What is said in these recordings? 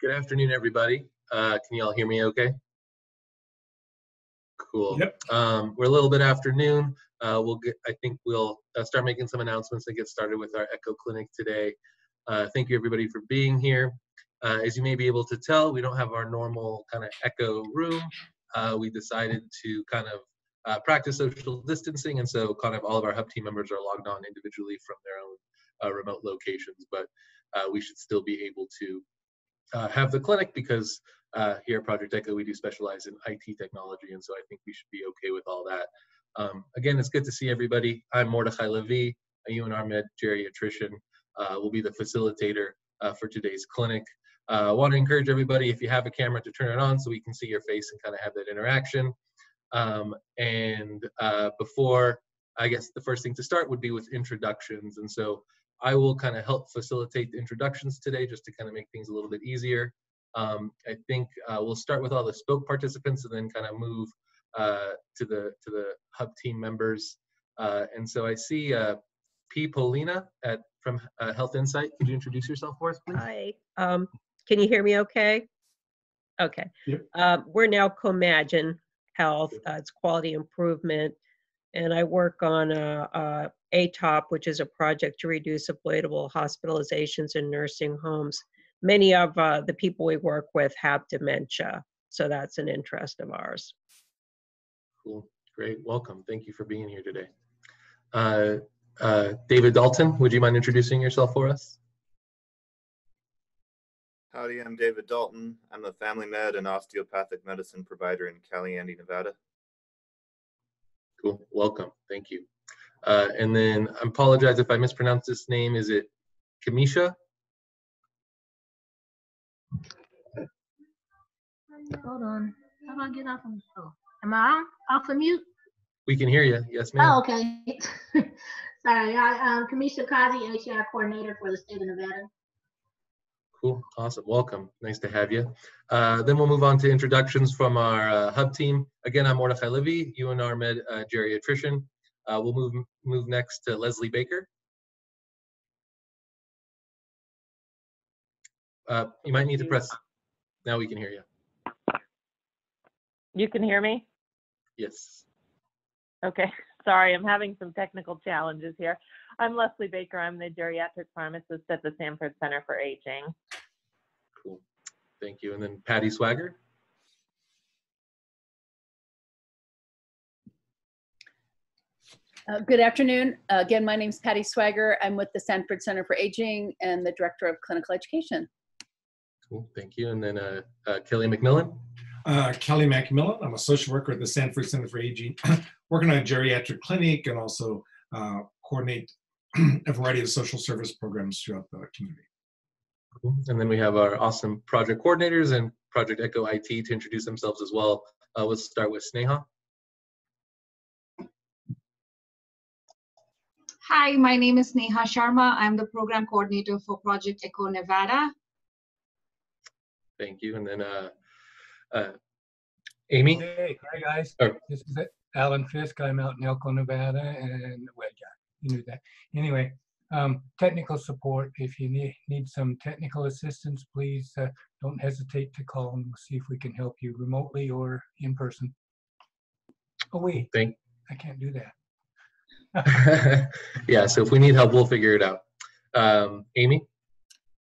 Good afternoon, everybody. Uh, can you all hear me okay? Cool. Yep. Um, we're a little bit afternoon. Uh, we'll get, I think we'll uh, start making some announcements and get started with our Echo Clinic today. Uh, thank you everybody for being here. Uh, as you may be able to tell, we don't have our normal kind of Echo room. Uh, we decided to kind of uh, practice social distancing, and so kind of all of our hub team members are logged on individually from their own uh, remote locations, but uh, we should still be able to uh, have the clinic because uh, here at Project Echo we do specialize in IT technology, and so I think we should be okay with all that. Um, again, it's good to see everybody. I'm Mordechai Levy, a UNR Med geriatrician. Uh, will be the facilitator uh, for today's clinic. I want to encourage everybody, if you have a camera, to turn it on so we can see your face and kind of have that interaction. Um, and uh, before, I guess the first thing to start would be with introductions. And so I will kind of help facilitate the introductions today just to kind of make things a little bit easier. Um, I think uh, we'll start with all the spoke participants and then kind of move uh, to the to the hub team members. Uh, and so I see uh, P. Polina at from uh, Health Insight. Could you introduce yourself for us, please? Hi, um, can you hear me okay? Okay. Yep. Um, we're now Comagine Health, uh, it's quality improvement. And I work on uh, uh, ATOP, which is a project to reduce avoidable hospitalizations in nursing homes. Many of uh, the people we work with have dementia, so that's an interest of ours. Cool. Great. Welcome. Thank you for being here today. Uh, uh, David Dalton, would you mind introducing yourself for us? Howdy, I'm David Dalton. I'm a family med and osteopathic medicine provider in Caliente, Nevada. Cool. Welcome. Thank you. Uh, and then I apologize if I mispronounce this name. Is it Kamisha? Hold on. How do I get off of oh, Am I on, off of mute? We can hear you. Yes, ma'am. Oh, okay. Sorry, I, um, Kamisha Kazi, HR coordinator for the state of Nevada. Cool. Awesome. Welcome. Nice to have you. Uh, then we'll move on to introductions from our uh, hub team. Again, I'm Mordechai Levy, UNR Med uh, geriatrician. Uh, we'll move move next to Leslie Baker. Uh, you might need to press. Now we can hear you. You can hear me? Yes. Okay, sorry, I'm having some technical challenges here. I'm Leslie Baker. I'm the geriatric pharmacist at the Sanford Center for Aging. Cool. Thank you. And then Patty Swagger. Uh, Good afternoon. Uh, Again, my name is Patty Swagger. I'm with the Sanford Center for Aging and the Director of Clinical Education. Cool. Thank you. And then uh, uh, Kelly McMillan. Uh, Kelly McMillan. I'm a social worker at the Sanford Center for Aging, working on a geriatric clinic and also uh, coordinate a variety of social service programs throughout the community. Cool. And then we have our awesome project coordinators and Project Echo IT to introduce themselves as well. Uh, let's start with Sneha. Hi, my name is Neha Sharma. I'm the program coordinator for Project Echo Nevada. Thank you. And then uh, uh, Amy. Hey, hi guys. Oh. This is Alan Fisk. I'm out in Elko, Nevada, and well, yeah, you knew that. Anyway, um, technical support. If you need need some technical assistance, please uh, don't hesitate to call, and we'll see if we can help you remotely or in person. Oh wait, Thank. I can't do that. yeah. So if we need help, we'll figure it out. Um, Amy.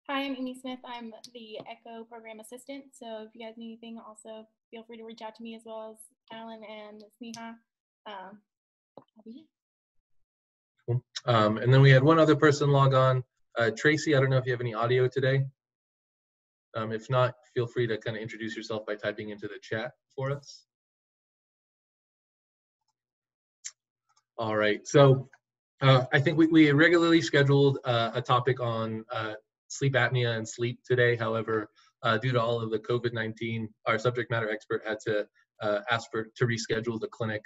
Hi, I'm Amy Smith. I'm the ECHO program assistant. So if you guys need anything, also feel free to reach out to me as well as Alan and Sneha. Um, I'll be here. Cool. Um, and then we had one other person log on. Uh, Tracy, I don't know if you have any audio today. Um, if not, feel free to kind of introduce yourself by typing into the chat for us. All right. So uh, I think we, we regularly scheduled uh, a topic on uh, sleep apnea and sleep today. However, uh, due to all of the COVID-19, our subject matter expert had to uh, ask for to reschedule the clinic.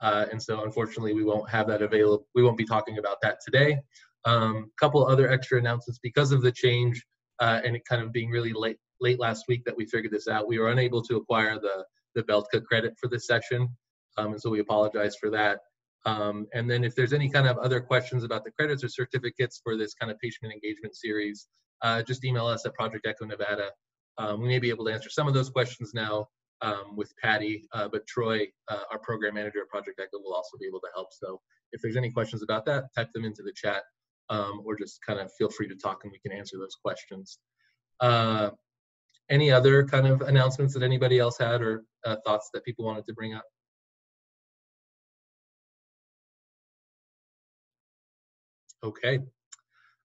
Uh, and so unfortunately, we won't have that available. We won't be talking about that today. A um, couple other extra announcements because of the change and it kind of being really late late last week that we figured this out. We were unable to acquire the the BELTCA credit for this session, um, and so we apologize for that. Um, and then if there's any kind of other questions about the credits or certificates for this kind of patient engagement series, uh, just email us at Project Echo Nevada Um, we may be able to answer some of those questions now um, with Patty, uh, but Troy, uh, our program manager at Project Echo, will also be able to help. So if there's any questions about that, type them into the chat um, or just kind of feel free to talk and we can answer those questions. Uh, any other kind of announcements that anybody else had or uh, thoughts that people wanted to bring up? Okay.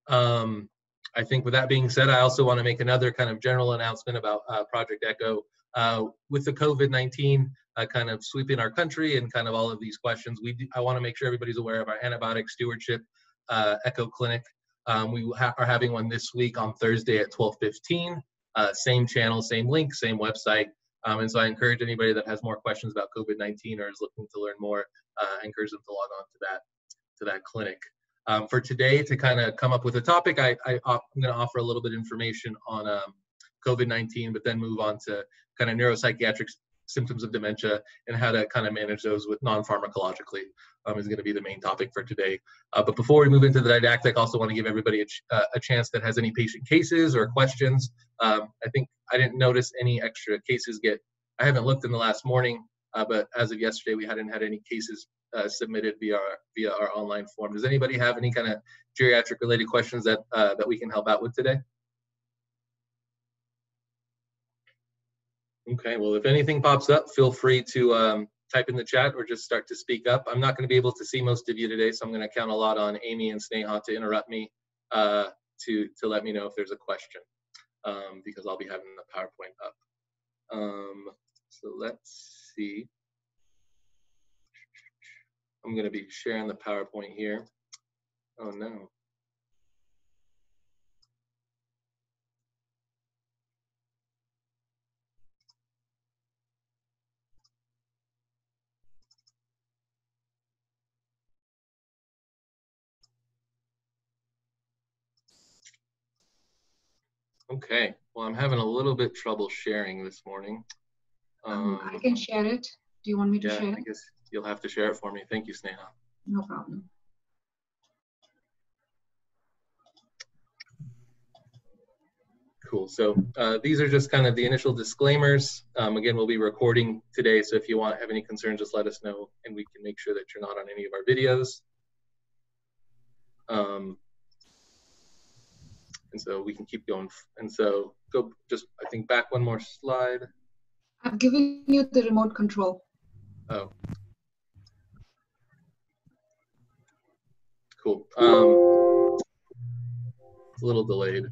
Um, I think with that being said, I also want to make another kind of general announcement about uh, Project Echo. Uh, with the COVID-19 uh, kind of sweeping our country and kind of all of these questions, we do, I want to make sure everybody's aware of our antibiotic stewardship uh, Echo Clinic. Um, we ha are having one this week on Thursday at 12:15. Uh, same channel, same link, same website. Um, and so I encourage anybody that has more questions about COVID-19 or is looking to learn more, uh, encourage them to log on to that to that clinic. Um, for today, to kind of come up with a topic, I, I, am going to offer a little bit of information on um, COVID-19, but then move on to kind of neuropsychiatric symptoms of dementia and how to kind of manage those with non-pharmacologically um, is going to be the main topic for today. Uh, but before we move into the didactic, I also want to give everybody a, ch uh, a chance that has any patient cases or questions. Um, I think I didn't notice any extra cases get, I haven't looked in the last morning, uh, but as of yesterday, we hadn't had any cases uh, submitted via our, via our online form. Does anybody have any kind of geriatric related questions that, uh, that we can help out with today? Okay, well, if anything pops up, feel free to um, type in the chat or just start to speak up. I'm not going to be able to see most of you today, so I'm going to count a lot on Amy and Sneha to interrupt me uh, to, to let me know if there's a question um, because I'll be having the PowerPoint up. Um, so let's see. I'm going to be sharing the PowerPoint here. Oh no. Okay, well, I'm having a little bit trouble sharing this morning. Um, I can share it. Do you want me to yeah, share I it? guess you'll have to share it for me. Thank you, Sneha. No problem. Cool. So uh, these are just kind of the initial disclaimers. Um, again, we'll be recording today, so if you want to have any concerns, just let us know, and we can make sure that you're not on any of our videos. Um, and so we can keep going. And so go just, I think, back one more slide. I've given you the remote control. Oh. Cool. Um, it's a little delayed.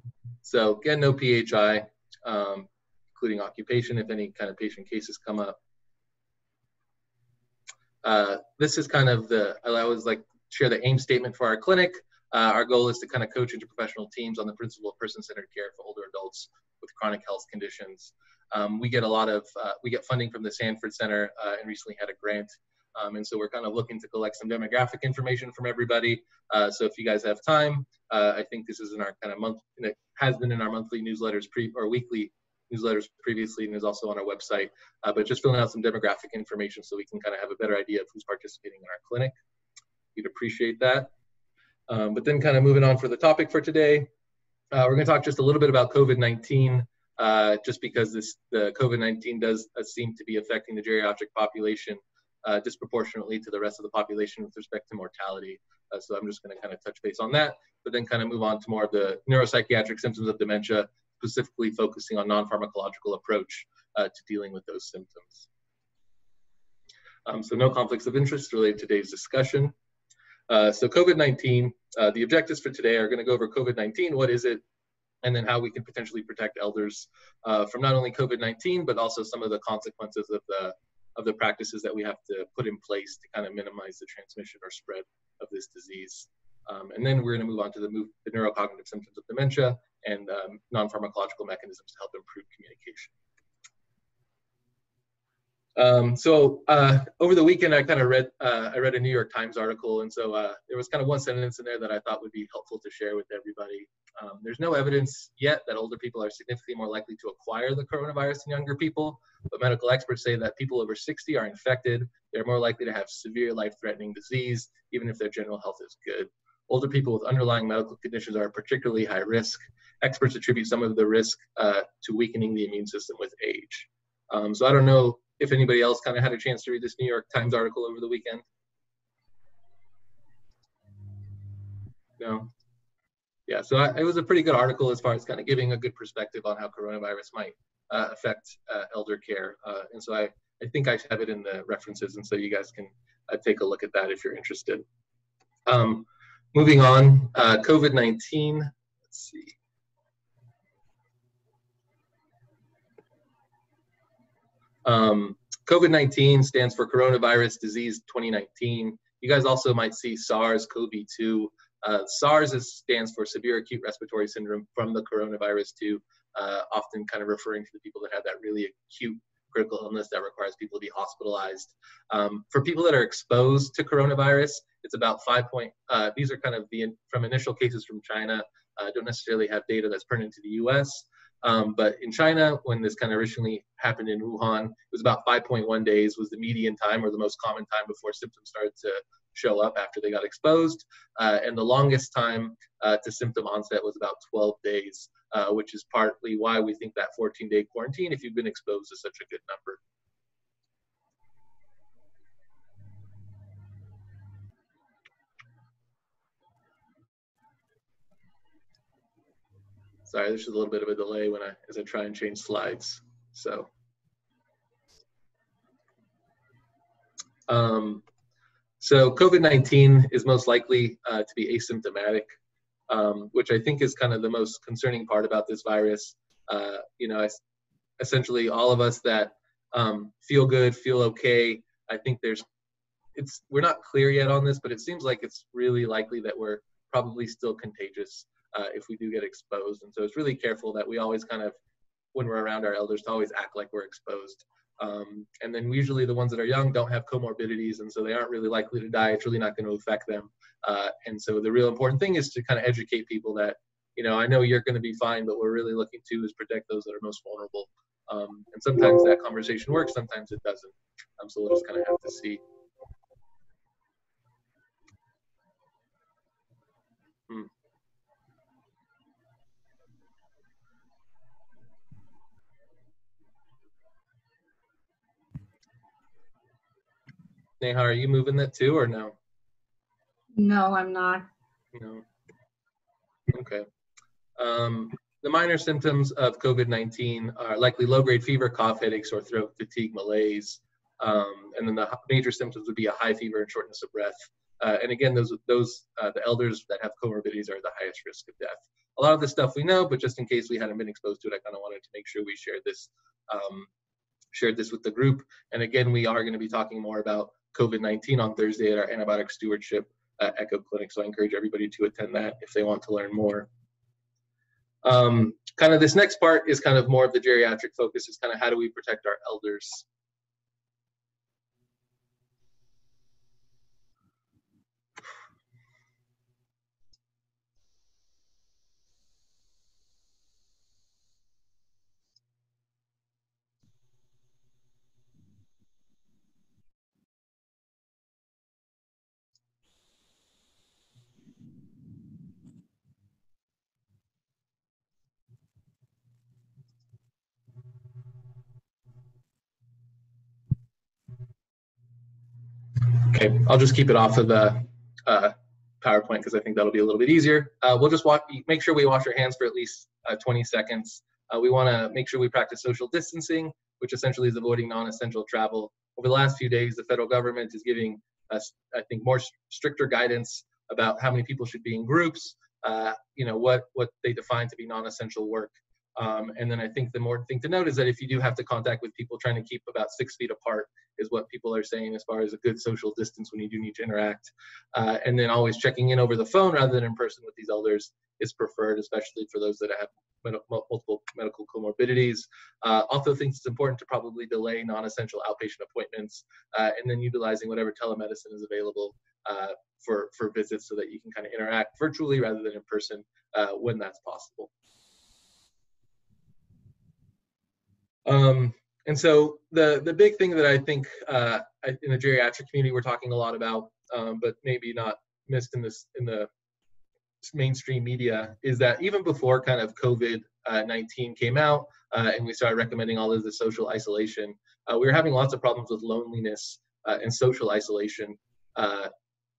So again, no PHI, um, including occupation if any kind of patient cases come up. Uh, this is kind of the, I always like share the aim statement for our clinic. Uh, our goal is to kind of coach interprofessional teams on the principle of person-centered care for older adults with chronic health conditions. Um, we get a lot of, uh, we get funding from the Sanford Center uh, and recently had a grant. Um, and so we're kind of looking to collect some demographic information from everybody. Uh, so if you guys have time, uh, I think this is in our kind of month, it has been in our monthly newsletters pre or weekly newsletters previously and is also on our website, uh, but just filling out some demographic information so we can kind of have a better idea of who's participating in our clinic. We'd appreciate that. Um, but then kind of moving on for the topic for today, uh, we're going to talk just a little bit about COVID-19, uh, just because this the COVID-19 does uh, seem to be affecting the geriatric population uh, disproportionately to the rest of the population with respect to mortality. Uh, so I'm just going to kind of touch base on that, but then kind of move on to more of the neuropsychiatric symptoms of dementia, specifically focusing on non-pharmacological approach uh, to dealing with those symptoms. Um, so no conflicts of interest related to today's discussion. Uh, so COVID-19, uh, the objectives for today are going to go over COVID-19, what is it, and then how we can potentially protect elders uh, from not only COVID-19, but also some of the consequences of the, of the practices that we have to put in place to kind of minimize the transmission or spread of this disease. Um, and then we're going to move on to the, move, the neurocognitive symptoms of dementia and um, non-pharmacological mechanisms to help improve communication. Um, so uh, over the weekend, I kind of read uh, I read a New York Times article, and so uh, there was kind of one sentence in there that I thought would be helpful to share with everybody. Um, there's no evidence yet that older people are significantly more likely to acquire the coronavirus than younger people, but medical experts say that people over 60 are infected. They're more likely to have severe life-threatening disease, even if their general health is good. older people with underlying medical conditions are particularly high risk. Experts attribute some of the risk uh, to weakening the immune system with age. Um, so I don't know if anybody else kind of had a chance to read this New York Times article over the weekend. No. Yeah, so I, it was a pretty good article as far as kind of giving a good perspective on how coronavirus might uh, affect uh, elder care. Uh, and so I, I think I have it in the references, and so you guys can uh, take a look at that if you're interested. Um, moving on, uh, COVID-19, let's see. Um, COVID-19 stands for Coronavirus Disease 2019. You guys also might see SARS-CoV-2. Uh, SARS is, stands for Severe Acute Respiratory Syndrome from the coronavirus 2, uh, often kind of referring to the people that have that really acute critical illness that requires people to be hospitalized. Um, for people that are exposed to coronavirus, it's about five point, uh, these are kind of the, from initial cases from China, uh, don't necessarily have data that's pertinent to the US. Um, but in China, when this kind of originally happened in Wuhan, it was about 5.1 days was the median time or the most common time before symptoms started to show up after they got exposed. Uh, and the longest time uh, to symptom onset was about 12 days, uh, which is partly why we think that 14 day quarantine, if you've been exposed, is such a good number. Sorry, there's a little bit of a delay when I, as I try and change slides. So, um, so COVID-19 is most likely uh, to be asymptomatic, um, which I think is kind of the most concerning part about this virus. Uh, you know, essentially all of us that um, feel good, feel okay. I think there's, it's we're not clear yet on this, but it seems like it's really likely that we're probably still contagious uh, if we do get exposed. And so it's really careful that we always kind of, when we're around our elders, to always act like we're exposed. Um, and then usually the ones that are young don't have comorbidities, and so they aren't really likely to die. It's really not going to affect them. Uh, and so the real important thing is to kind of educate people that, you know, I know you're going to be fine, but we're really looking to is protect those that are most vulnerable. Um, and sometimes that conversation works, sometimes it doesn't. Um, so we'll just kind of have to see. Neha, are you moving that too or no? No, I'm not. No. Okay. Um, the minor symptoms of COVID-19 are likely low-grade fever, cough, headaches, or throat fatigue, malaise. Um, and then the major symptoms would be a high fever and shortness of breath. Uh, and again, those those uh, the elders that have comorbidities are the highest risk of death. A lot of this stuff we know, but just in case we hadn't been exposed to it, I kind of wanted to make sure we shared this um, shared this with the group. And again, we are going to be talking more about COVID-19 on Thursday at our antibiotic stewardship uh, Echo Clinic. So I encourage everybody to attend that if they want to learn more. Um, kind of this next part is kind of more of the geriatric focus is kind of how do we protect our elders Okay, I'll just keep it off of the uh, PowerPoint because I think that'll be a little bit easier. Uh, we'll just walk, make sure we wash our hands for at least uh, 20 seconds. Uh, we want to make sure we practice social distancing, which essentially is avoiding non-essential travel. Over the last few days, the federal government is giving us, I think, more stricter guidance about how many people should be in groups, uh, you know, what, what they define to be non-essential work. Um, and then I think the more thing to note is that if you do have to contact with people, trying to keep about six feet apart is what people are saying as far as a good social distance when you do need to interact. Uh, and then always checking in over the phone rather than in person with these elders is preferred, especially for those that have multiple medical comorbidities. Uh, also thinks it's important to probably delay non-essential outpatient appointments uh, and then utilizing whatever telemedicine is available uh, for, for visits so that you can kind of interact virtually rather than in person uh, when that's possible. Um, and so the the big thing that I think uh, in the geriatric community we're talking a lot about, um, but maybe not missed in this in the mainstream media is that even before kind of COVID uh, 19 came out uh, and we started recommending all of the social isolation, uh, we were having lots of problems with loneliness uh, and social isolation uh,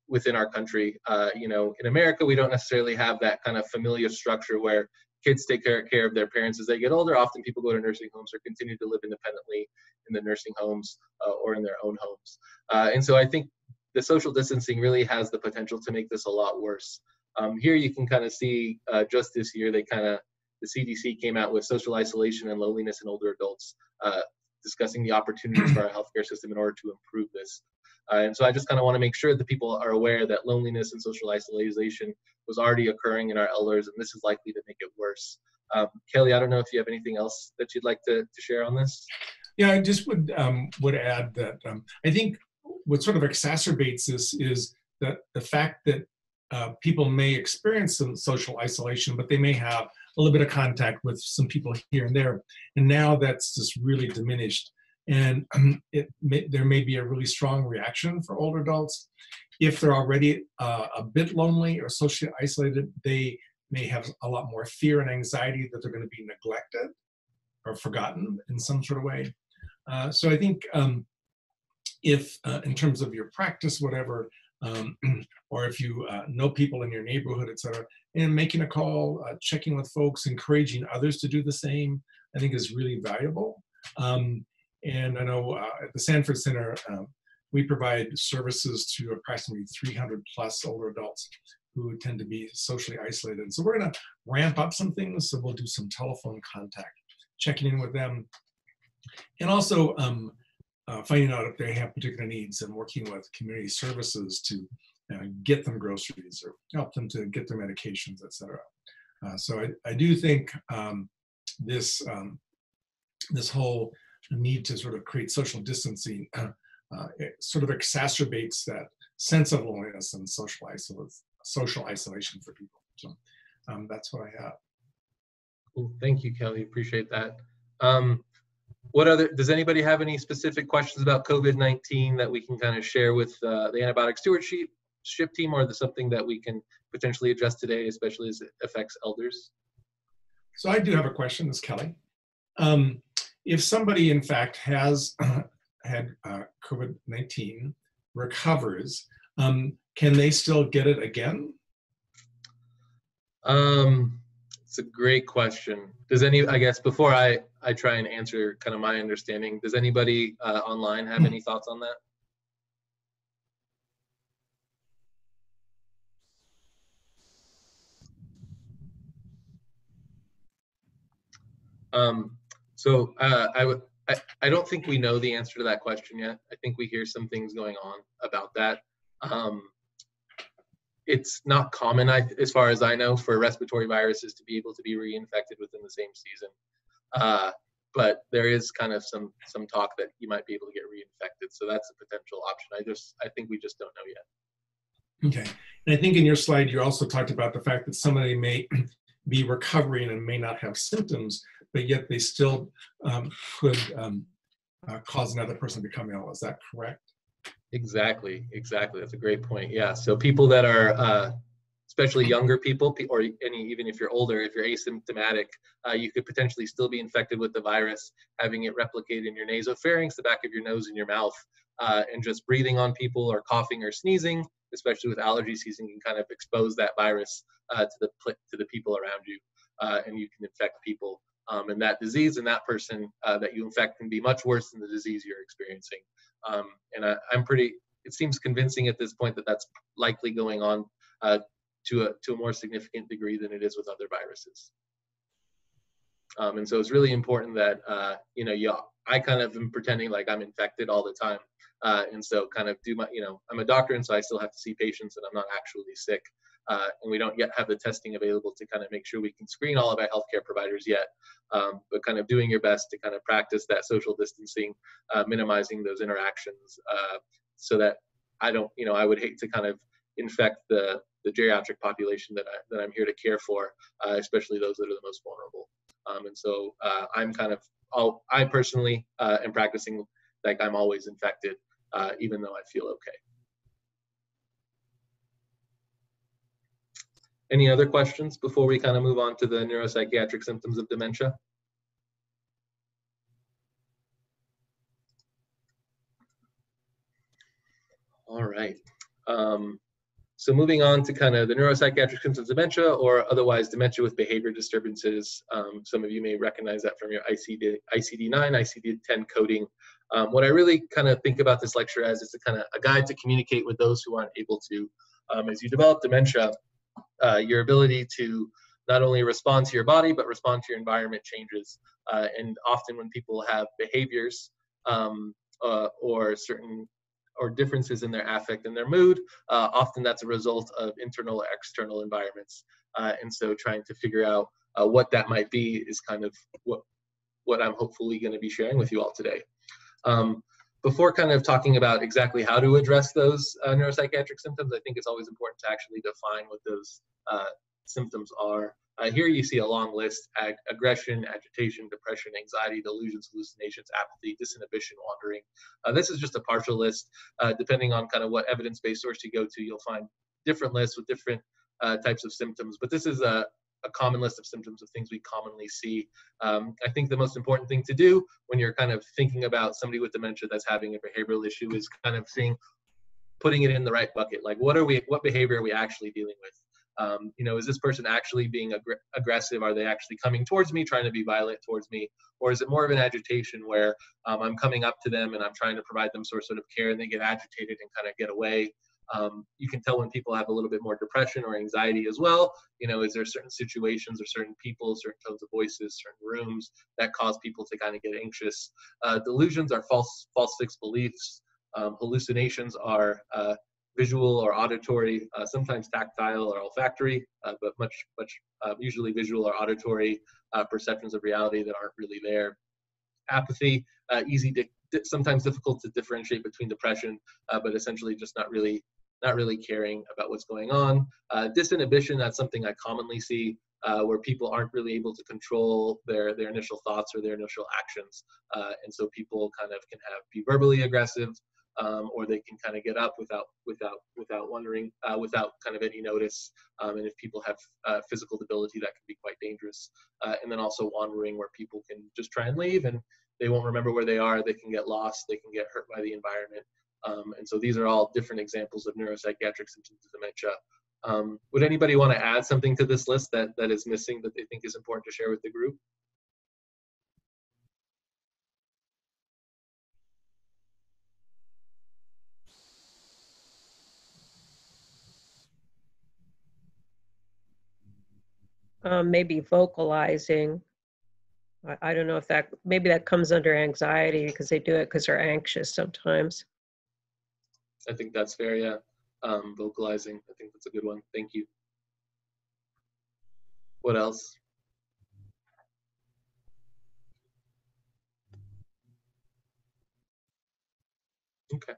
within our country. You know, in America, we don't necessarily have that kind of familiar structure where kids take care, of their parents as they get older. Often people go to nursing homes or continue to live independently in the nursing homes or in their own homes. and so I think the social distancing really has the potential to make this a lot worse. Um, here you can kind of see uh, just this year they kind of the CDC came out with social isolation and loneliness in older adults, uh, discussing the opportunities for our healthcare system in order to improve this. Uh, and so I just kind of want to make sure that people are aware that loneliness and social isolation was already occurring in our elders, and this is likely to make it worse. Um, Kelly, I don't know if you have anything else that you'd like to, to share on this. Yeah, I just would um, would add that um, I think what sort of exacerbates this is that the fact that uh, people may experience some social isolation, but they may have a little bit of contact with some people here and there. And now that's just really diminished. And um, it may, there may be a really strong reaction for older adults. If they're already uh, a bit lonely or socially isolated, they may have a lot more fear and anxiety that they're going to be neglected or forgotten in some sort of way. Uh, so I think um, if, uh, in terms of your practice, whatever, um, or if you uh, know people in your neighborhood, et cetera, and making a call, uh, checking with folks, encouraging others to do the same, I think is really valuable. Um, and I know uh, at the Sanford Center, um, we provide services to approximately 300 plus older adults who tend to be socially isolated. So we're going to ramp up some things. So we'll do some telephone contact, checking in with them, and also um, uh, finding out if they have particular needs and working with community services to uh, get them groceries or help them to get their medications, etc. Uh, so I, I do think um, this um, this whole need to sort of create social distancing uh, sort of exacerbates that sense of loneliness and social isolation, social isolation for people. So um, that's what I have. Cool. Thank you, Kelly. Appreciate that. Um, what other, does anybody have any specific questions about COVID-19 that we can kind of share with uh, the antibiotic stewardship team or the, something that we can potentially address today, especially as it affects elders? So I do have a question, this Kelly. Um, if somebody in fact has had uh, COVID-19, recovers, um, can they still get it again? Um, it's a great question. Does any, I guess, before I, I try and answer kind of my understanding, does anybody uh, online have any thoughts on that? Um, so uh, I would, I, I don't think we know the answer to that question yet. I think we hear some things going on about that. Um, it's not common, I, as far as I know, for respiratory viruses to be able to be reinfected within the same season. Uh, but there is kind of some some talk that you might be able to get reinfected, so that's a potential option. I just I think we just don't know yet. Okay, and I think in your slide you also talked about the fact that somebody may be recovering and may not have symptoms, but yet they still um, could um, uh, cause another person to become ill. Is that correct? Exactly, exactly. That's a great point. Yeah. So people that are, uh, especially younger people, or any even if you're older, if you're asymptomatic, uh, you could potentially still be infected with the virus, having it replicate in your nasopharynx, the back of your nose, and your mouth, uh, and just breathing on people or coughing or sneezing, especially with allergy season, can kind of expose that virus uh, to the to the people around you, uh, and you can infect people. Um, and that disease and that person uh, that you infect can be much worse than the disease you're experiencing. Um, and I, am pretty, it seems convincing at this point that that's likely going on uh, to, a, to a more significant degree than it is with other viruses. Um, and so it's really important that, uh, you know, you, I kind of am pretending like I'm infected all the time. Uh, and so kind of do my, you know, I'm a doctor and so I still have to see patients and I'm not actually sick. Uh, and we don't yet have the testing available to kind of make sure we can screen all of our healthcare providers yet. Um, but kind of doing your best to kind of practice that social distancing, uh, minimizing those interactions, uh, so that I don't, you know, I would hate to kind of infect the the geriatric population that I that I'm here to care for, uh, especially those that are the most vulnerable. Um, and so uh, I'm kind of, I'll, I personally uh, am practicing like I'm always infected, even though I feel okay. Any other questions before we kind of move on to the neuropsychiatric symptoms of dementia? All right. Um, so moving on to kind of the neuropsychiatric symptoms of dementia or otherwise dementia with behavior disturbances. Um, some of you may recognize that from your ICD, ICD-9, ICD-10 coding. Um, what I really kind of think about this lecture as is a kind of a guide to communicate with those who aren't able to. Um, as you develop dementia, uh, your ability to not only respond to your body, but respond to your environment changes. Uh, and often when people have behaviors um, uh, or certain or differences in their affect and their mood, uh, often that's a result of internal or external environments. Uh, and so trying to figure out uh, what that might be is kind of what, what I'm hopefully gonna be sharing with you all today. Um, before kind of talking about exactly how to address those uh, neuropsychiatric symptoms, I think it's always important to actually define what those uh, symptoms are. Uh, here you see a long list, ag aggression, agitation, depression, anxiety, delusions, hallucinations, apathy, disinhibition, wandering. Uh, this is just a partial list. Uh, depending on kind of what evidence-based source you go to, you'll find different lists with different uh, types of symptoms, but this is a, a common list of symptoms of things we commonly see. Um, I think the most important thing to do when you're kind of thinking about somebody with dementia that's having a behavioral issue is kind of seeing, putting it in the right bucket. Like what are we, what behavior are we actually dealing with? Um, you know, is this person actually being ag aggressive? Are they actually coming towards me, trying to be violent towards me? Or is it more of an agitation where um, I'm coming up to them and I'm trying to provide them some sort of care and they get agitated and kind of get away? Um, you can tell when people have a little bit more depression or anxiety as well. You know, is there certain situations or certain people, certain tones of voices, certain rooms that cause people to kind of get anxious? Uh, delusions are false, false fixed beliefs. Um, hallucinations are uh, visual or auditory, uh, sometimes tactile or olfactory, uh, but much, much uh, usually visual or auditory uh, perceptions of reality that aren't really there. Apathy, uh, easy to, sometimes difficult to differentiate between depression, uh, but essentially just not really, not really caring about what's going on. disinhibition, that's something I commonly see. where people aren't really able to control their their initial thoughts or their initial actions, and so people kind of can have be verbally aggressive, um, or they can kind of get up without without without wondering, uh, without kind of any notice. Um, and if people have uh, physical debility, that can be quite dangerous. Uh, and then also wandering, where people can just try and leave and they won't remember where they are. They can get lost. They can get hurt by the environment. Um, and so these are all different examples of neuropsychiatric symptoms of dementia. Um, would anybody want to add something to this list that, that is missing that they think is important to share with the group? um, maybe vocalizing. I, I don't know if that, maybe that comes under anxiety because they do it because they're anxious sometimes. I think that's fair, yeah. Um, vocalizing, I think that's a good one. Thank you. What else? Okay.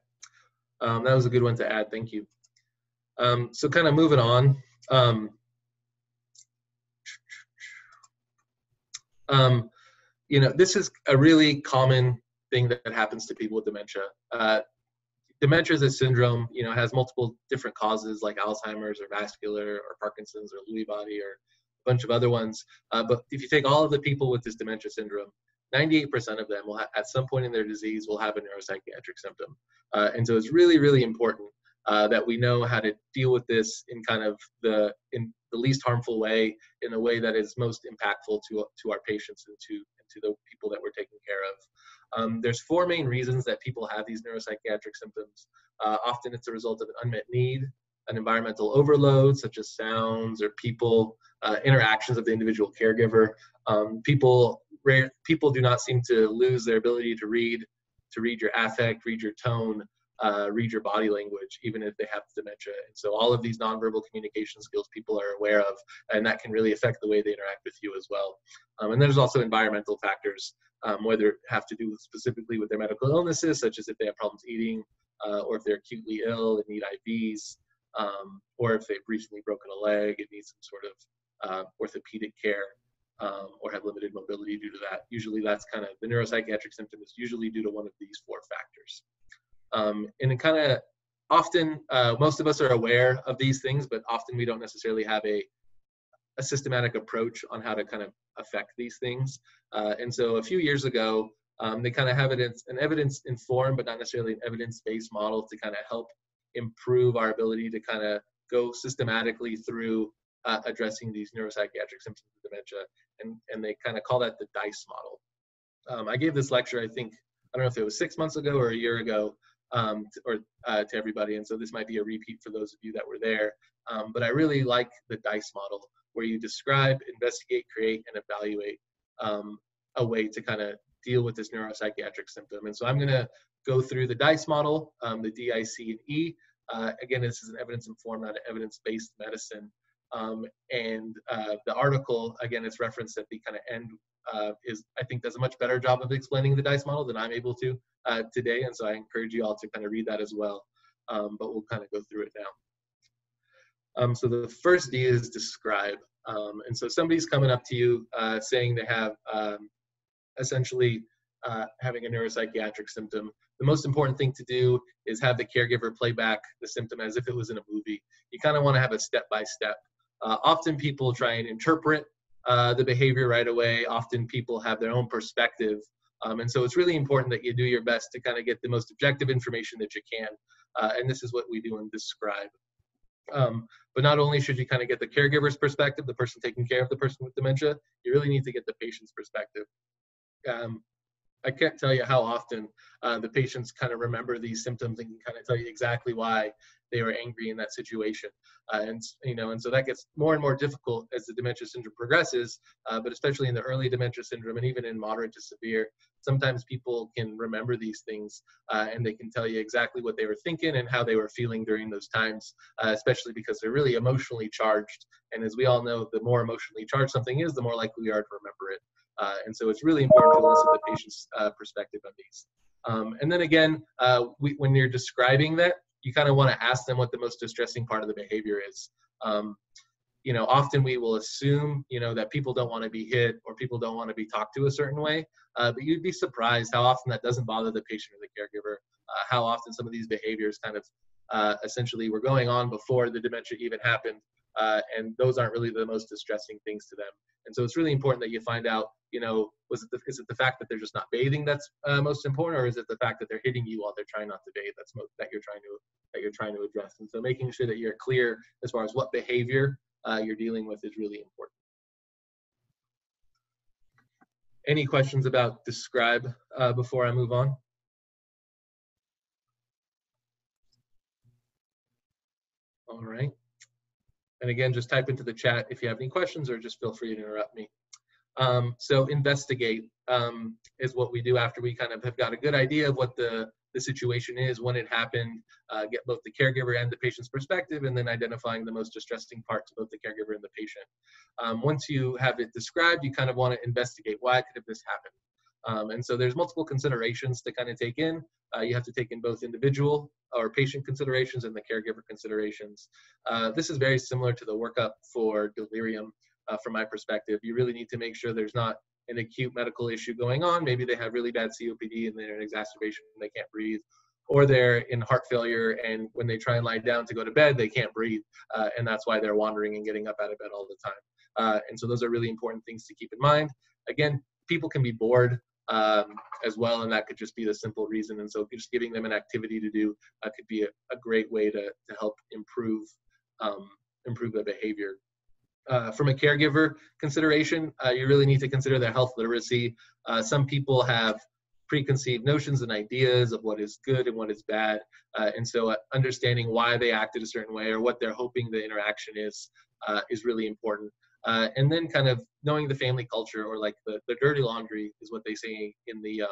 Um, that was a good one to add. Thank you. Um, so kind of moving on. Um, Um, you know, this is a really common thing that happens to people with dementia. Uh, dementia is a syndrome, you know, has multiple different causes like Alzheimer's or vascular or Parkinson's or Lewy body or a bunch of other ones. Uh, but if you take all of the people with this dementia syndrome, 98% of them will at some point in their disease will have a neuropsychiatric symptom. Uh, and so it's really, really important uh, that we know how to deal with this in kind of the in the least harmful way, in a way that is most impactful to to our patients and to and to the people that we're taking care of. Um, there's four main reasons that people have these neuropsychiatric symptoms. Uh, often it's a result of an unmet need, an environmental overload, such as sounds or people, uh, interactions of the individual caregiver. Um, people, rare, people do not seem to lose their ability to read, to read your affect, read your tone, uh, read your body language, even if they have dementia. And so all of these nonverbal communication skills people are aware of, and that can really affect the way they interact with you as well. Um, and there's also environmental factors, um, whether have to do specifically with their medical illnesses, such as if they have problems eating, uh, or if they're acutely ill and need IVs, um, or if they've recently broken a leg and need some sort of uh, orthopedic care. Um, or have limited mobility due to that. Usually, that's kind of the neuropsychiatric symptom is usually due to one of these four factors. Um, and kind of often, uh, most of us are aware of these things, but often we don't necessarily have a a systematic approach on how to kind of affect these things. Uh, and so a few years ago, um, they kind of have evidence, an evidence informed, but not necessarily an evidence based model to kind of help improve our ability to kind of go systematically through uh, addressing these neuropsychiatric symptoms of dementia. And, and they kind of call that the DICE model. Um, I gave this lecture, I think, I don't know if it was six months ago or a year ago, um, or uh, to everybody. And so this might be a repeat for those of you that were there. Um, but I really like the DICE model where you describe, investigate, create, and evaluate um, a way to kind of deal with this neuropsychiatric symptom. And so I'm going to go through the DICE model, um, the DIC and E. Uh, again, this is an evidence-informed, not an evidence-based medicine. Um, and uh, the article, again, it's referenced at the kind of end, uh, is I think does a much better job of explaining the DICE model than I'm able to uh, today. And so I encourage you all to kind of read that as well. Um, but we'll kind of go through it now. Um, so the first D is describe. Um, and so somebody's coming up to you uh, saying they have um, essentially uh, having a neuropsychiatric symptom. The most important thing to do is have the caregiver play back the symptom as if it was in a movie. You kind of want to have a step by step. Often people try and interpret uh, the behavior right away. Often people have their own perspective. Um, and so it's really important that you do your best to kind of get the most objective information that you can. Uh, and this is what we do in Describe. Um, but not only should you kind of get the caregiver's perspective, the person taking care of the person with dementia, you really need to get the patient's perspective. Um, I can't tell you how often uh, the patients kind of remember these symptoms and can kind of tell you exactly why they were angry in that situation. Uh, and you know, and so that gets more and more difficult as the dementia syndrome progresses. Uh, but especially in the early dementia syndrome, and even in moderate to severe, sometimes people can remember these things uh, and they can tell you exactly what they were thinking and how they were feeling during those times. Uh, especially because they're really emotionally charged. And as we all know, the more emotionally charged something is, the more likely we are to remember it. Uh, and so it's really important to elicit the patient's uh, perspective on these. Um, and then again, uh, we, when you're describing that, you kind of want to ask them what the most distressing part of the behavior is. Um, you know, often we will assume, you know, that people don't want to be hit or people don't want to be talked to a certain way. Uh, but you'd be surprised how often that doesn't bother the patient or the caregiver. Uh, how often some of these behaviors kind of uh, essentially were going on before the dementia even happened, uh, and those aren't really the most distressing things to them. And so it's really important that you find out, you know, was it the, is it the fact that they're just not bathing that's uh, most important, or is it the fact that they're hitting you while they're trying not to bathe that's most, that you're trying to that you're trying to address? And so making sure that you're clear as far as what behavior uh, you're dealing with is really important. Any questions about describe uh, before I move on? All right. And again, just type into the chat if you have any questions or just feel free to interrupt me. Um, so investigate um, is what we do after we kind of have got a good idea of what the, the situation is, when it happened, uh, get both the caregiver and the patient's perspective, and then identifying the most distressing part to both the caregiver and the patient. Um, once you have it described, you kind of want to investigate why could have this happen. Um, and so there's multiple considerations to kind of take in. Uh, you have to take in both individual or patient considerations and the caregiver considerations. Uh, this is very similar to the workup for delirium uh, from my perspective. You really need to make sure there's not an acute medical issue going on. Maybe they have really bad COPD and they're in exacerbation and they can't breathe. Or they're in heart failure, and when they try and lie down to go to bed, they can't breathe, uh, and that's why they're wandering and getting up out of bed all the time. Uh, and so those are really important things to keep in mind. Again, people can be bored um, as well, and that could just be the simple reason. And so just giving them an activity to do uh, could be a, a, great way to, to help improve um, improve their behavior. Uh, from a caregiver consideration, uh, you really need to consider their health literacy. Uh, some people have preconceived notions and ideas of what is good and what is bad. Uh, and so uh, understanding why they acted a certain way or what they're hoping the interaction is uh, is really important. Uh, and then kind of knowing the family culture or like the, the dirty laundry is what they say in the um,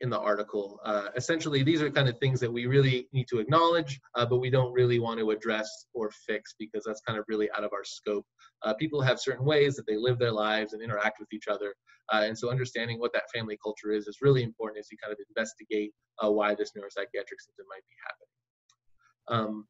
in the article. Uh, essentially, these are kind of things that we really need to acknowledge, uh, but we don't really want to address or fix because that's kind of really out of our scope. Uh, people have certain ways that they live their lives and interact with each other. Uh, and so understanding what that family culture is is really important as you kind of investigate uh, why this neuropsychiatric symptom might be happening. Um,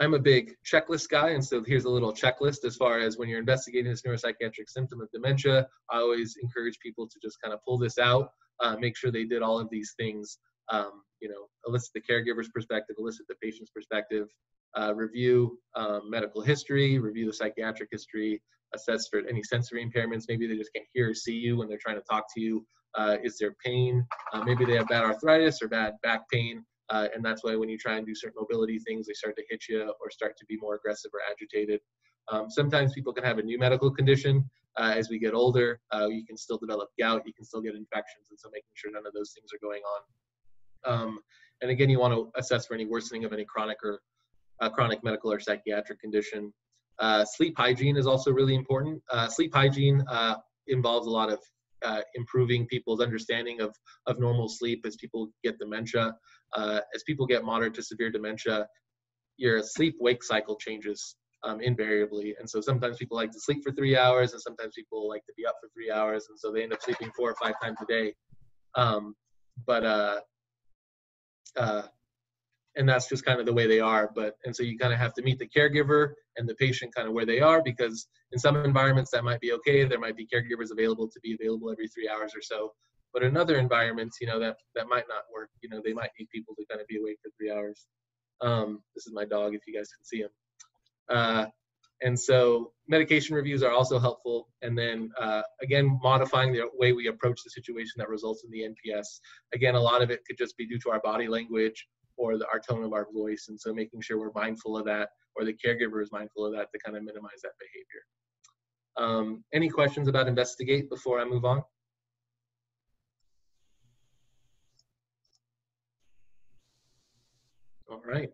I'm a big checklist guy, and so here's a little checklist as far as when you're investigating this neuropsychiatric symptom of dementia. I always encourage people to just kind of pull this out, uh, make sure they did all of these things. Um, you know, elicit the caregiver's perspective, elicit the patient's perspective, uh, review um, medical history, review the psychiatric history, assess for any sensory impairments. Maybe they just can't hear or see you when they're trying to talk to you. Uh, is there pain? Uh, maybe they have bad arthritis or bad back pain. Uh, and that's why when you try and do certain mobility things, they start to hit you or start to be more aggressive or agitated. Um, sometimes people can have a new medical condition. Uh, as we get older, uh, you can still develop gout, you can still get infections, and so making sure none of those things are going on. Um, and again, you want to assess for any worsening of any chronic or uh, chronic medical or psychiatric condition. Uh, sleep hygiene is also really important. Uh, sleep hygiene involves a lot of uh, improving people's understanding of, of normal sleep as people get dementia. Uh, as people get moderate to severe dementia, your sleep wake cycle changes um, invariably. And so sometimes people like to sleep for three hours, and sometimes people like to be up for three hours, and so they end up sleeping four or five times a day. Um, but uh, uh, and that's just kind of the way they are. But and so you kind of have to meet the caregiver and the patient kind of where they are because in some environments that might be okay. There might be caregivers available to be available every three hours or so. But in other environments, you know that that might not work. You know they might need people to kind of be awake for three hours. Um, this is my dog, if you guys can see him. Uh, and so medication reviews are also helpful. And then uh, again, modifying the way we approach the situation that results in the NPS. Again, a lot of it could just be due to our body language or the, our tone of our voice. And so making sure we're mindful of that or the caregiver is mindful of that to kind of minimize that behavior. Um, any questions about investigate before I move on? All right.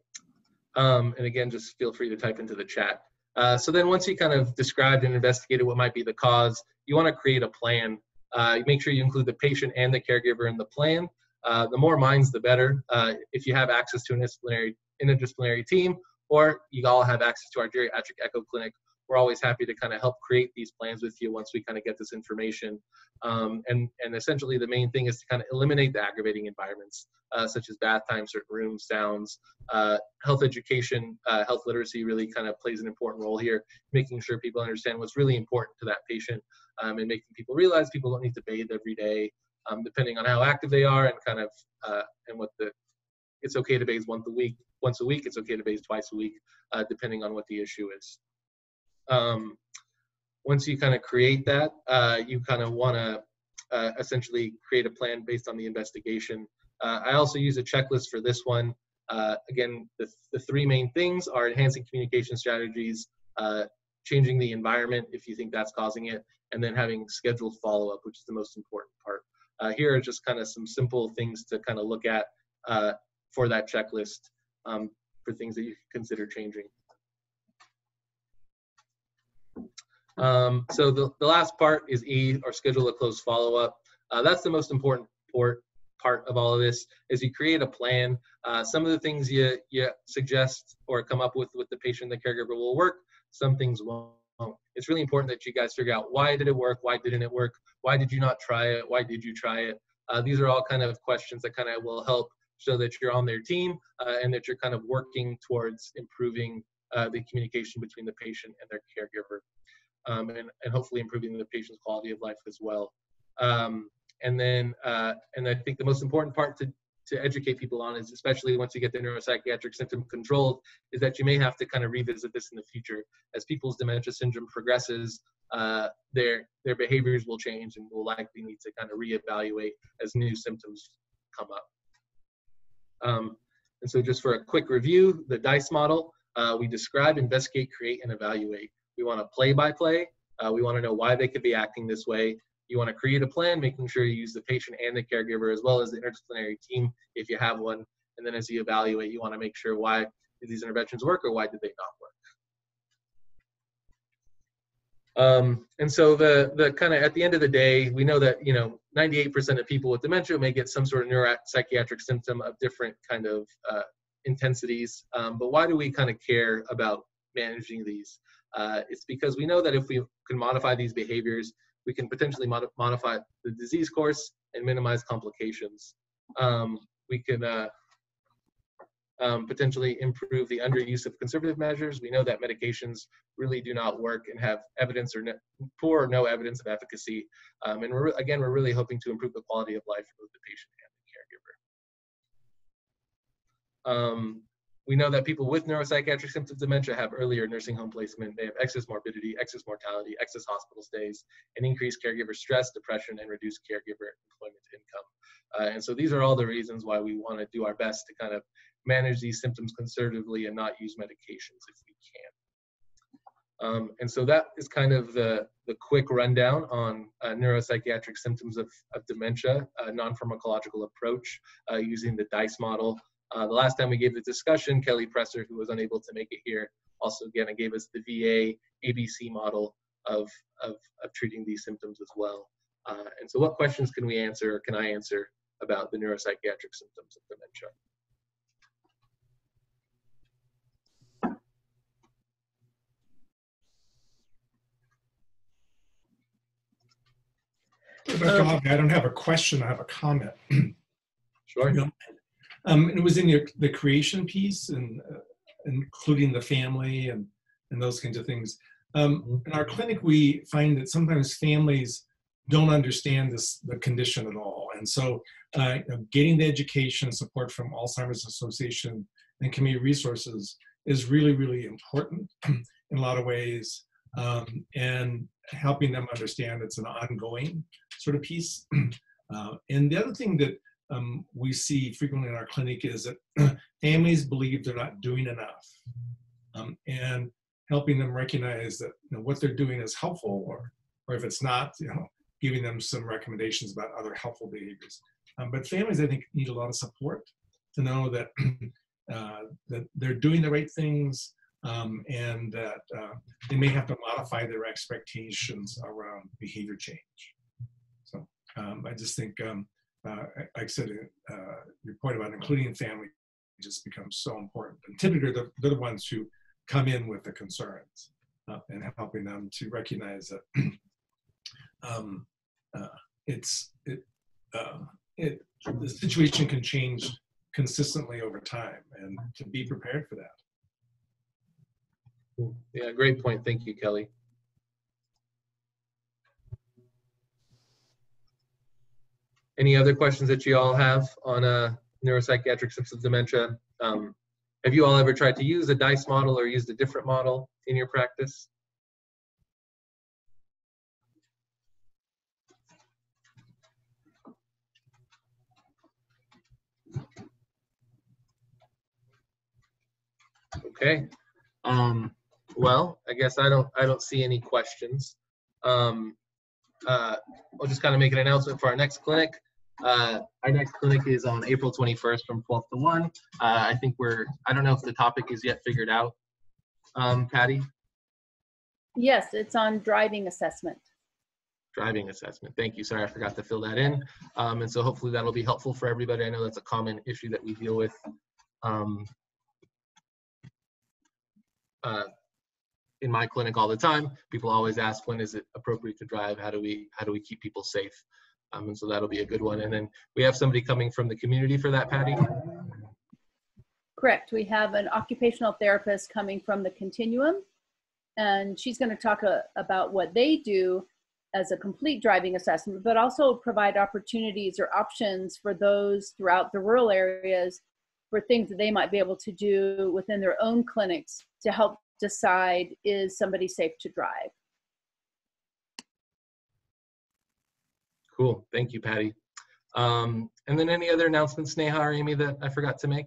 Um, and again, just feel free to type into the chat. Uh, so then once you kind of described and investigated what might be the cause, you want to create a plan. Uh, make sure you include the patient and the caregiver in the plan. Uh, the more minds, the better. Uh, if you have access to an interdisciplinary, interdisciplinary team, or you all have access to our geriatric echo clinic, we're always happy to kind of help create these plans with you once we kind of get this information. Um, and, and essentially the main thing is to kind of eliminate the aggravating environments, uh, such as bath time, certain rooms, sounds, uh, health education, uh, health literacy really kind of plays an important role here, making sure people understand what's really important to that patient um, and making people realize people don't need to bathe every day, um, depending on how active they are and kind of uh, and what the it's okay to bathe once a week once a week it's okay to bathe twice a week uh, depending on what the issue is. Um, once you kind of create that uh, you kind of want to uh, essentially create a plan based on the investigation. Uh, i also use a checklist for this one. Uh, again the, the three main things are enhancing communication strategies changing the environment if you think that's causing it and then having scheduled follow-up which is the most important part uh, here are just kind of some simple things to kind of look at uh, for that checklist um, for things that you consider changing. Um, so the, the last part is E, or schedule a close follow-up. Uh, that's the most important part, part of all of this, is you create a plan. Uh, some of the things you, you suggest or come up with with the patient, the caregiver will work. Some things won't. It's really important that you guys figure out why did it work, why didn't it work, why did you not try it, why did you try it. Uh, these are all kind of questions that kind of will help so that you're on their team uh, and that you're kind of working towards improving uh, the communication between the patient and their caregiver um, and, and hopefully improving the patient's quality of life as well. Um, and then, uh, and I think the most important part to, to educate people on is especially once you get the neuropsychiatric symptom controlled is that you may have to kind of revisit this in the future. As people's dementia syndrome progresses uh, their their behaviors will change and will likely need to kind of reevaluate as new symptoms come up. Um, and so just for a quick review the dice model uh, we describe investigate create and evaluate. We want to play by play. Uh, we want to know why they could be acting this way you want to create a plan, making sure you use the patient and the caregiver as well as the interdisciplinary team if you have one. And then as you evaluate, you want to make sure why did these interventions work or why did they not work. Um, and so the the kind of at the end of the day, we know that you know 98% of people with dementia may get some sort of neuropsychiatric symptom of different kind of uh, intensities. Um, but why do we kind of care about managing these? Uh, it's because we know that if we can modify these behaviors, we can potentially mod modify the disease course and minimize complications. Um, we can uh, um, potentially improve the underuse of conservative measures. We know that medications really do not work and have evidence or poor or no evidence of efficacy. Um, and we're, again, we're really hoping to improve the quality of life for both the patient and the caregiver. Um, we know that people with neuropsychiatric symptoms of dementia have earlier nursing home placement. They have excess morbidity, excess mortality, excess hospital stays, and increased caregiver stress, depression, and reduced caregiver employment income. Uh, and so these are all the reasons why we want to do our best to kind of manage these symptoms conservatively and not use medications if we can. Um, and so that is kind of the, the quick rundown on uh, neuropsychiatric symptoms of, of dementia, a non-pharmacological approach uh, using the DICE model. Uh, the last time we gave the discussion, Kelly Presser, who was unable to make it here, also again gave us the VA ABC model of, of, of treating these symptoms as well. Uh, and so what questions can we answer or can I answer about the neuropsychiatric symptoms of dementia? Dr. Hoffman, I don't have a question, I have a comment. Sure. Um, it was in your, the creation piece and uh, including the family and, and those kinds of things. Um, in our clinic, we find that sometimes families don't understand this the condition at all, and so uh, you know, getting the education and support from Alzheimer's Association and community resources is really really important in a lot of ways, um, and helping them understand it's an ongoing sort of piece. Uh, and the other thing that um, we see frequently in our clinic is that families believe they're not doing enough. Um, and helping them recognize that you know, what they're doing is helpful, or, or if it's not, you know, giving them some recommendations about other helpful behaviors. Um, but families, I think, need a lot of support to know that, uh, that they're doing the right things um, and that uh, they may have to modify their expectations around behavior change. So um, I just think um, uh, like I said, uh, your point about including family just becomes so important. And typically, they're the, they're the ones who come in with the concerns uh, and helping them to recognize that um, uh, it's it, uh, it the situation can change consistently over time, and to be prepared for that. Yeah, great point. Thank you, Kelly. Any other questions that you all have on uh, neuropsychiatric symptoms of dementia? Um, have you all ever tried to use a DICE model or used a different model in your practice? Okay. Um, well, I guess I don't I don't see any questions. Um, uh, I'll just kind of make an announcement for our next clinic. Uh, our next clinic is on April 21st from 12 to 1. Uh, I think we're, I don't know if the topic is yet figured out. Um, Patty, Yes, it's on driving assessment. driving assessment. Thank you. Sorry, I forgot to fill that in. Um, and so hopefully that'll be helpful for everybody. I know that's a common issue that we deal with. Um, uh, in my clinic all the time. People always ask when is it appropriate to drive? How do we how do we keep people safe? Um, and so that'll be a good one. And then we have somebody coming from the community for that, Patty. Correct. We have an occupational therapist coming from the continuum, and she's going to talk uh, about what they do as a complete driving assessment, but also provide opportunities or options for those throughout the rural areas for things that they might be able to do within their own clinics to help decide is somebody safe to drive. Cool. Thank you, Patty. Um, and then any other announcements, Neha or Amy, that I forgot to make?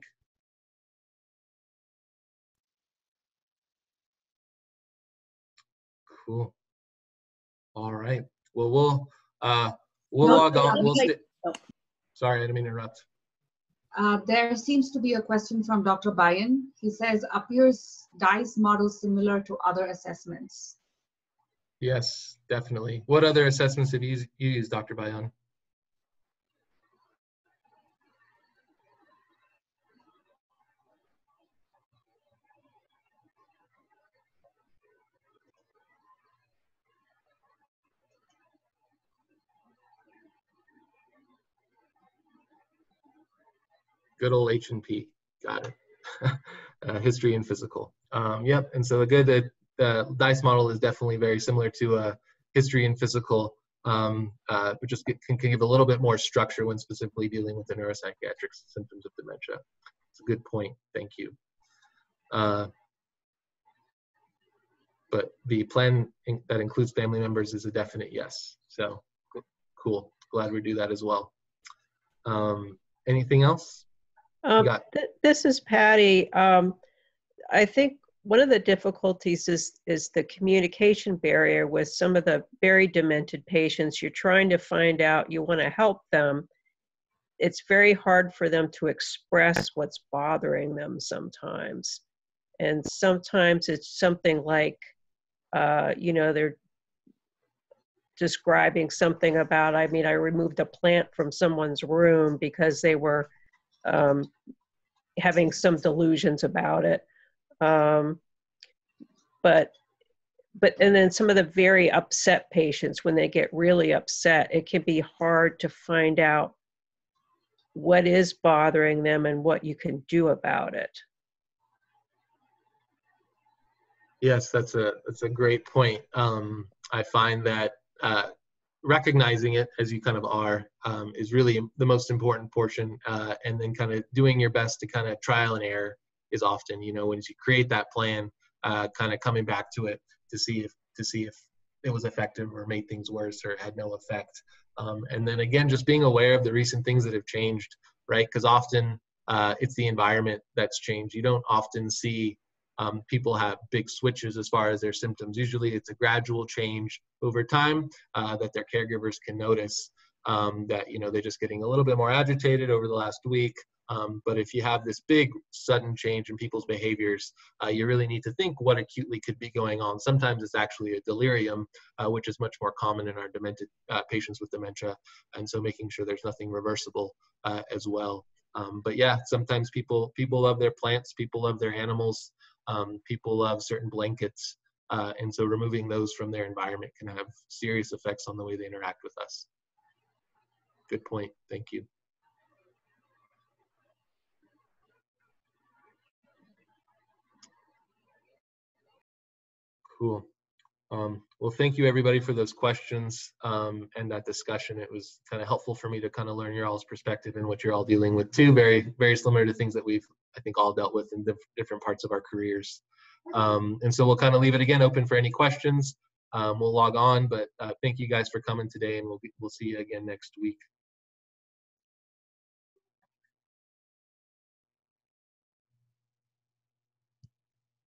Cool. All right. Well, we'll uh, we'll No, log on. We'll like- oh. Sorry, I didn't mean to interrupt. Uh, There seems to be a question from Dr. Bayan. He says, appears DICE model similar to other assessments? Yes, definitely. What other assessments have you used, Dr. Bayan? Good old H and P. Got it. uh, history and physical. Um, yep. And so the good the dice model is definitely very similar to uh, history and physical, um, uh, but just can, can give a little bit more structure when specifically dealing with the neuropsychiatric symptoms of dementia. It's a good point. Thank you. Uh, but the plan in- that includes family members is a definite yes. So cool. Glad we do that as well. Um, anything else? Um, th- This is Patty. Um, I think one of the difficulties is, is the communication barrier with some of the very demented patients. You're trying to find out, you want to help them. It's very hard for them to express what's bothering them sometimes. And sometimes it's something like, uh, you know, they're describing something about, I mean, I removed a plant from someone's room because they were um, having some delusions about it. Um, but but and then some of the very upset patients when they get really upset it can be hard to find out what is bothering them and what you can do about it Yes, that's a that's a great point. Um, I find that uh, recognizing it as you kind of are um, is really the most important portion, uh, and then kind of doing your best to kind of trial and error is often, you know, when you create that plan, uh, kind of coming back to it to see if to see if it was effective or made things worse or had no effect. Um, and then again, just being aware of the recent things that have changed, right? Because often uh, it's the environment that's changed. You don't often see um, people have big switches as far as their symptoms. Usually it's a gradual change over time uh, that their caregivers can notice um, that, you know, they're just getting a little bit more agitated over the last week. Um, but if you have this big sudden change in people's behaviors, uh, you really need to think what acutely could be going on. Sometimes it's actually a delirium, uh, which is much more common in our demented uh, patients with dementia. And so making sure there's nothing reversible uh, as well. Um, but yeah, sometimes people people love their plants, people love their animals, um, people love certain blankets, uh, and so removing those from their environment can have serious effects on the way they interact with us. Good point. Thank you. Cool. Um, well, thank you everybody for those questions um, and that discussion. It was kind of helpful for me to kind of learn your all's perspective and what you're all dealing with too. Very, very similar to things that we've, I think, all dealt with in diff different parts of our careers. Um, and so we'll kind of leave it again open for any questions. Um, we'll log on, but uh, thank you guys for coming today, and we'll be, we'll see you again next week.